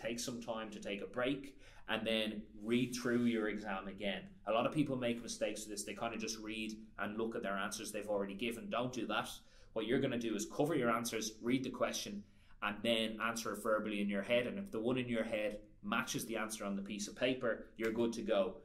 take some time to take a break and then read through your exam again. A lot of people make mistakes with this. They kind of just read and look at their answers they've already given. Don't do that. What you're going to do is cover your answers, read the question, and then answer it verbally in your head. And if the one in your head matches the answer on the piece of paper, you're good to go.